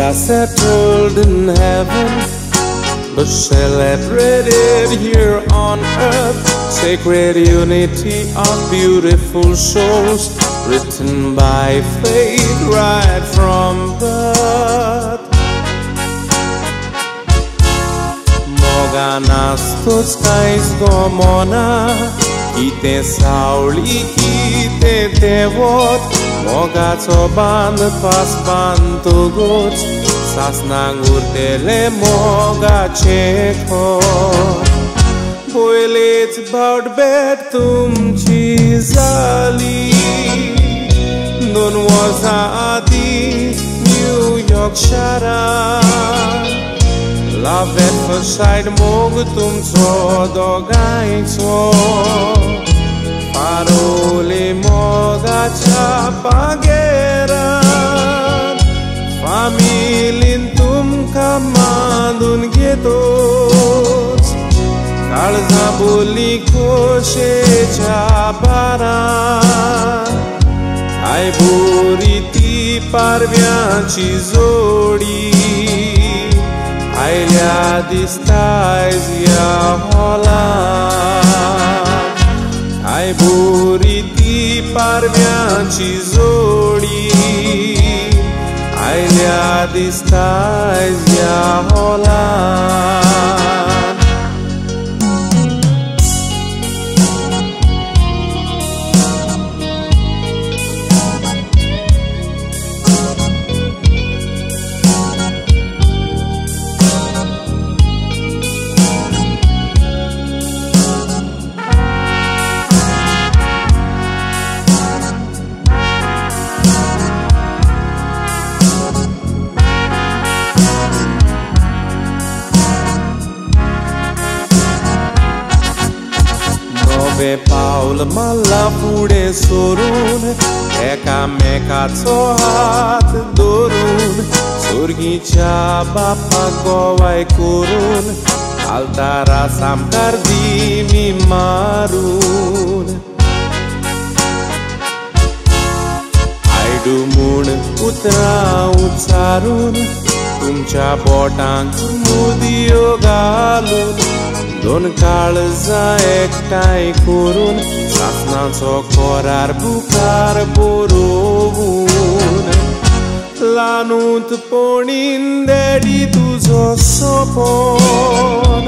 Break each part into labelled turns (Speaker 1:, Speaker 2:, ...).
Speaker 1: are settled in heaven, but celebrated here on earth. Sacred unity of beautiful souls, written by faith right from birth. Moganastos cais gomona, kite sauli, kite devot, Mogaco ban pas bantuguc Sasnang urtele mogaceco Builiți baut bet tumci zali Nun oza adi New York shara. La vet fășaid o tumco dogaico Parole moda cha pagera Familin tum kamandun geto Kalza boli coșe cea para Ai buriti parvia ci zori Ai lea distais ia holar आय बोरी ती पारव्याची जोडी आयल्या दिसतायज या हॉलात pe Paul mă la fure sorun E ca me țohat dorun Surghi ceaba pacoai curun Altara sam cardimi marun Ai dumun utra uțarun Tumcea botanc mudio galun दोन काळजां एकठांय करून सासणाचो कोरार बुकार बरोवून लानूत पोणीन देडी तुजो सोपोन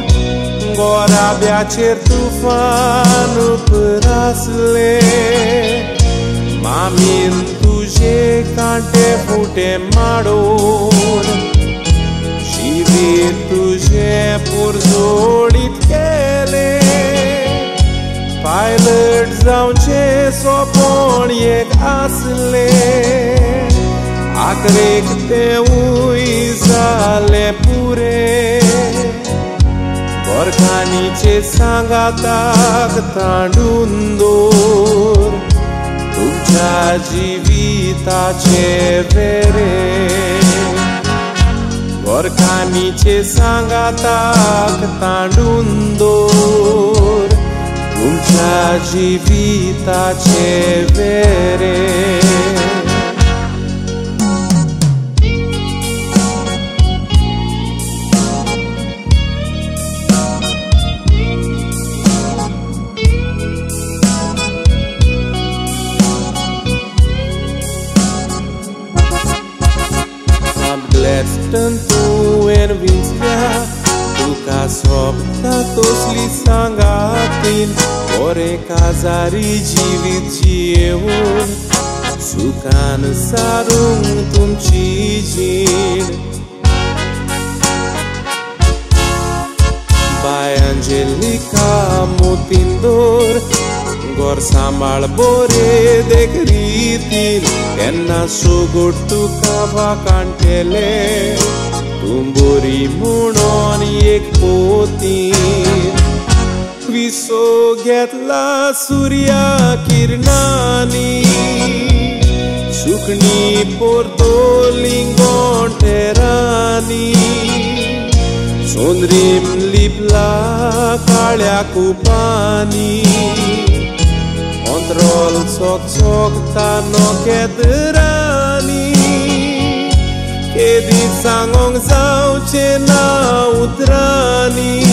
Speaker 1: गोराब्याचेर तुफान उपरासले मामीन तुझे कांटे फुटे माडोन शिवीर तुझे पुरजोडीत birds zau ce sobor e asle A trec te uizale pure. Borcanice sangatak tandundur Tupcea jivita ce vere Borcanice sangatak tandundur cea divita cevere. I'm glad that you and me da ca sob Tatos li sangatin Ore kazari jivit jiun Sukan sarung tum cijin Bai Angelica mutindor Gor sambal bore de gritin. Enna sugut tu cava cantele Muzica बोरी म्हणून एक पोतीन विसो घेतला सुर्या किरणांनी सुकणी पोरतोली गोंटेरांनी सोंद्रीम लिपला काळ्या कुपांनी Control sok sok ta no kedrani Edith sangong sauce na utrani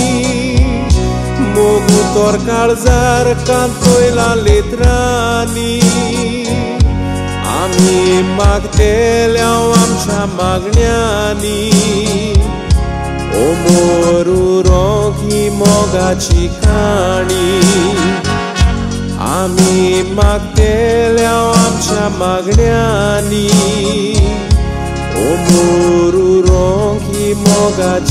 Speaker 1: Mogutor calzar cantoi la letrani Ami magteleau am cea magniani Omoru roki moga chikani Ami magteleau am cea 몸으로 롱기 뭐가